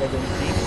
Agency